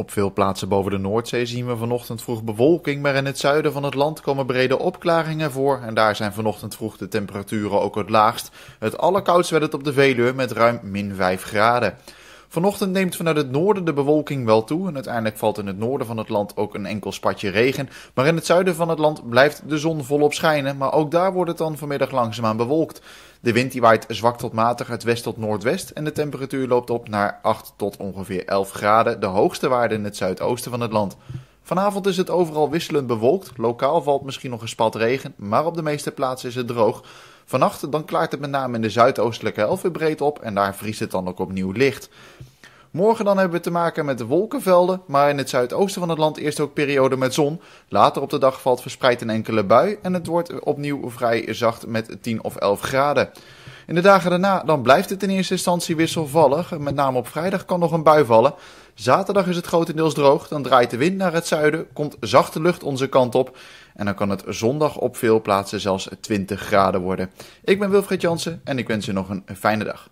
Op veel plaatsen boven de Noordzee zien we vanochtend vroeg bewolking, maar in het zuiden van het land komen brede opklaringen voor en daar zijn vanochtend vroeg de temperaturen ook het laagst. Het allerkoudst werd het op de Veluwe met ruim min 5 graden. Vanochtend neemt vanuit het noorden de bewolking wel toe en uiteindelijk valt in het noorden van het land ook een enkel spatje regen. Maar in het zuiden van het land blijft de zon volop schijnen, maar ook daar wordt het dan vanmiddag langzaamaan bewolkt. De wind die waait zwak tot matig uit west tot noordwest en de temperatuur loopt op naar 8 tot ongeveer 11 graden, de hoogste waarde in het zuidoosten van het land. Vanavond is het overal wisselend bewolkt. Lokaal valt misschien nog een spat regen, maar op de meeste plaatsen is het droog. Vannacht dan klaart het met name in de zuidoostelijke helft weer breed op en daar vriest het dan ook opnieuw licht. Morgen dan hebben we te maken met wolkenvelden, maar in het zuidoosten van het land eerst ook periode met zon. Later op de dag valt verspreid een enkele bui en het wordt opnieuw vrij zacht met 10 of 11 graden. In de dagen daarna dan blijft het in eerste instantie wisselvallig. Met name op vrijdag kan nog een bui vallen. Zaterdag is het grotendeels droog. Dan draait de wind naar het zuiden. Komt zachte lucht onze kant op. En dan kan het zondag op veel plaatsen zelfs 20 graden worden. Ik ben Wilfried Jansen en ik wens u nog een fijne dag.